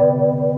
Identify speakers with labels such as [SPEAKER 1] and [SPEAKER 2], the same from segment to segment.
[SPEAKER 1] Thank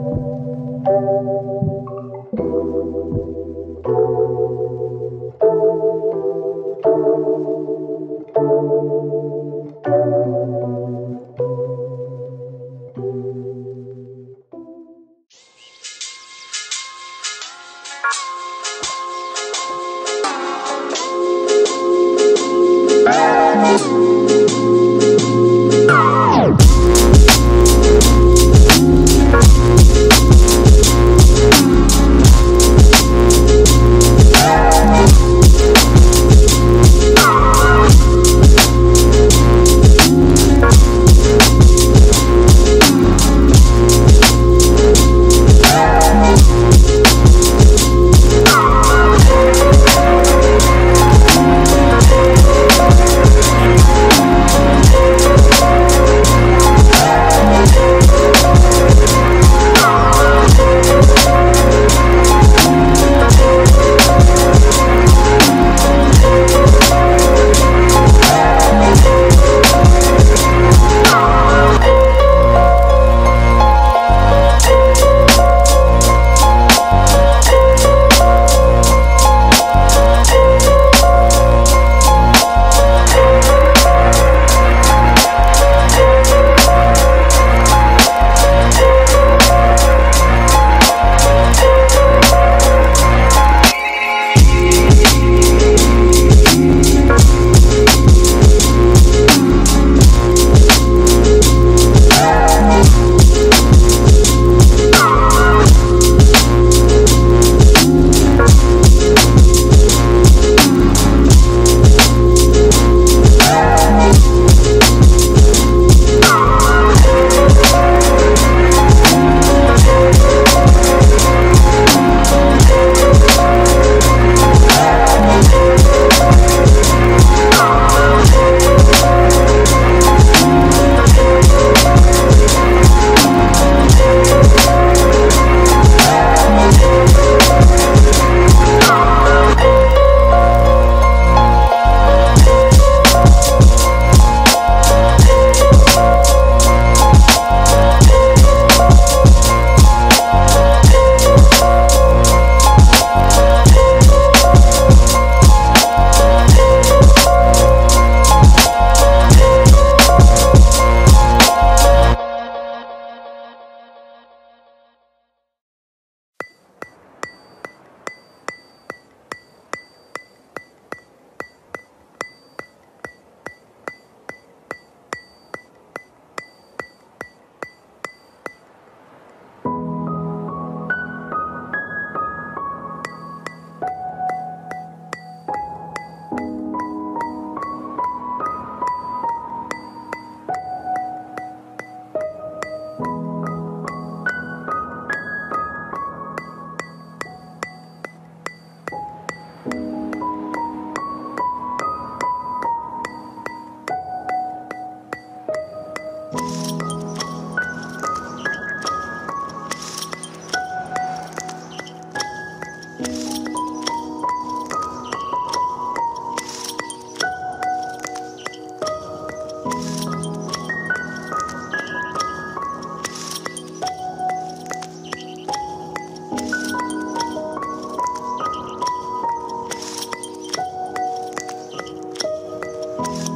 [SPEAKER 1] you